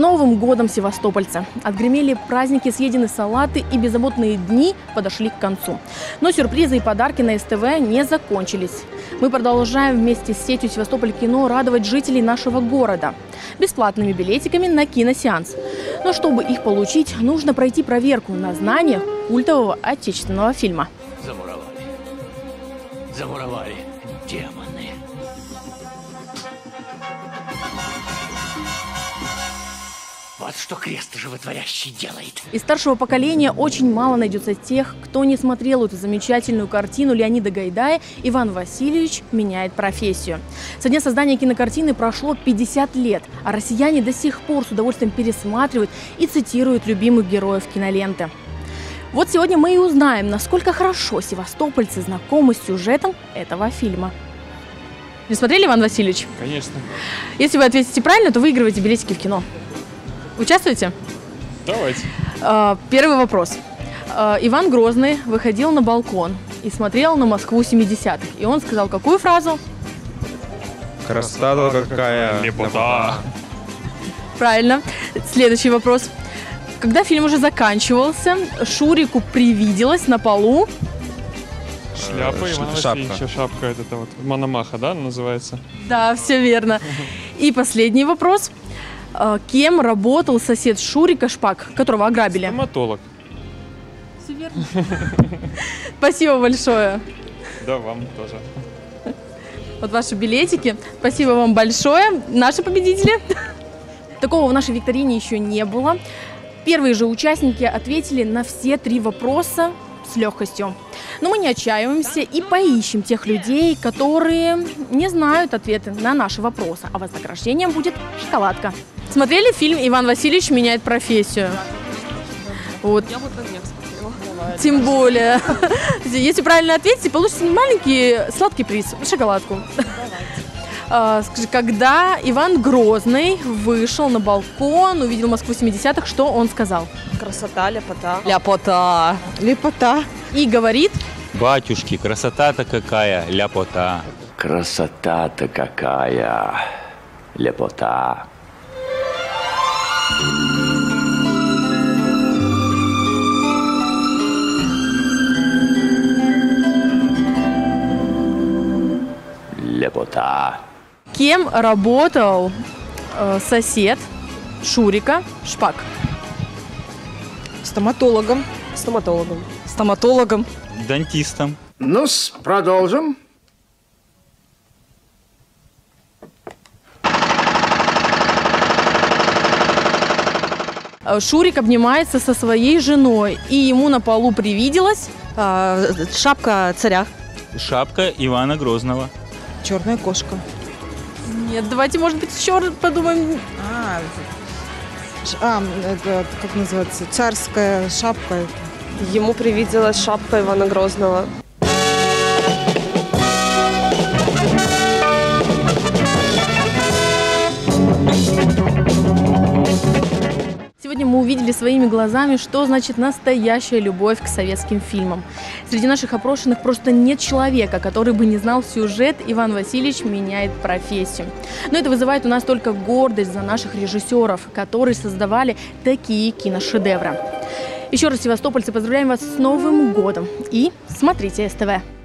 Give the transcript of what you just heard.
Новым годом, севастопольцы! Отгремели праздники, съедены салаты и беззаботные дни подошли к концу. Но сюрпризы и подарки на СТВ не закончились. Мы продолжаем вместе с сетью Севастополь кино радовать жителей нашего города бесплатными билетиками на киносеанс. Но чтобы их получить, нужно пройти проверку на знание культового отечественного фильма. Замуровали. Замуровали. Демоны. Вот что крест животворящий делает. Из старшего поколения очень мало найдется тех, кто не смотрел эту замечательную картину Леонида Гайдая «Иван Васильевич меняет профессию». Со дня создания кинокартины прошло 50 лет, а россияне до сих пор с удовольствием пересматривают и цитируют любимых героев киноленты. Вот сегодня мы и узнаем, насколько хорошо севастопольцы знакомы с сюжетом этого фильма. Не смотрели, Иван Васильевич? Конечно. Если вы ответите правильно, то выигрываете билетики в кино. Участвуете? Давайте. А, Первый вопрос. А, Иван Грозный выходил на балкон и смотрел на Москву 70-х. И он сказал какую фразу? Красота какая. Лепота. Правильно. Следующий вопрос. Когда фильм уже заканчивался, Шурику привиделось на полу. Шляпа Ш- Ивана шапка. Васильевича. Шапка это вот Мономаха, да, называется? Да, все верно. И последний вопрос. А, Кем работал сосед Шурика Шпак, которого ограбили? Стоматолог. Все верно. Спасибо большое. Да, вам тоже. Вот ваши билетики. Спасибо вам большое. Наши победители. Такого в нашей викторине еще не было. Первые же участники ответили на все три вопроса с легкостью. Но мы не отчаиваемся и поищем тех людей, которые не знают ответы на наши вопросы. А вознаграждением будет шоколадка. Смотрели фильм «Иван Васильевич меняет профессию»? Вот. Я вот на днях смотрела. Тем более. Если правильно ответите, получите маленький сладкий приз – шоколадку. А, Скажи, когда Иван Грозный вышел на балкон, увидел Москву 70-х, что он сказал? Красота, ляпота. Ляпота. Лепота. И говорит, Батюшки, красота-то какая, ляпота. Красота-то какая. Лепота. Лепота. Кем работал э, сосед Шурика Шпак. Стоматологом. Стоматологом. Стоматологом. Дантистом. ну продолжим. Э, Шурик обнимается со своей женой, и ему на полу привиделось. А, шапка царя. Шапка Ивана Грозного. Черная кошка. Нет, давайте, может быть, еще раз подумаем. А, а, это, как называется, царская шапка. Ему привиделась шапка Ивана Грозного. Увидели своими глазами, что значит настоящая любовь к советским фильмам. Среди наших опрошенных просто нет человека, который бы не знал сюжет «Иван Васильевич меняет профессию». Но это вызывает у нас только гордость за наших режиссеров, которые создавали такие киношедевры. Еще раз, севастопольцы, поздравляем вас с Новым годом и смотрите СТВ.